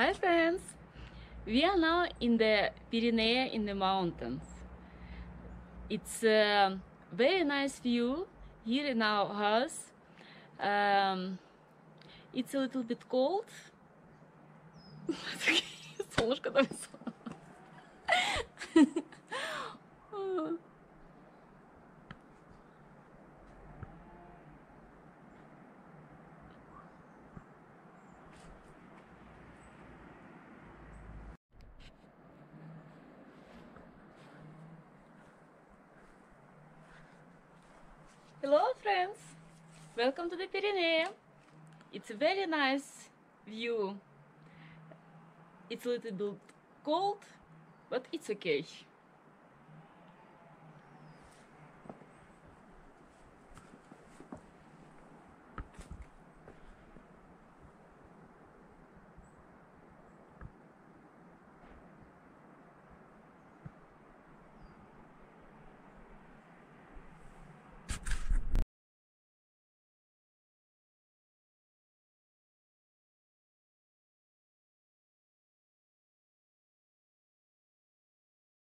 Hi friends! We are now in the Pyrenees in the mountains. It's a very nice view here in our house. Um, it's a little bit cold. Солнышко там friends! Welcome to the Pyrenees. It's a very nice view. It's a little bit cold, but it's okay.